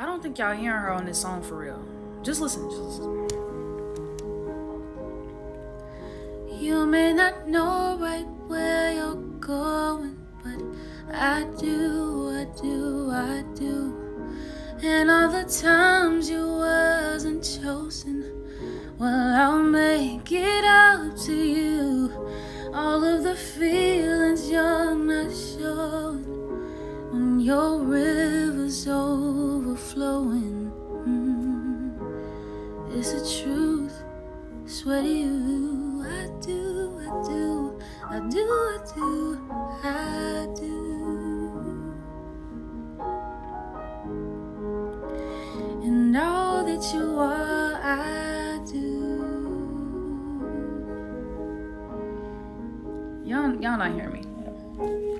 I don't think y'all hearing her on this song for real. Just listen, just listen. You may not know right where you're going, but I do, I do, I do. And all the times you wasn't chosen, well, I'll make it up to you. All of the feelings you're not showing when your river's overflowing. Mm, it's the truth, swear to you, I do, I do, I do, I do, I do. And all that you are, I do. Y'all, y'all not hearing me.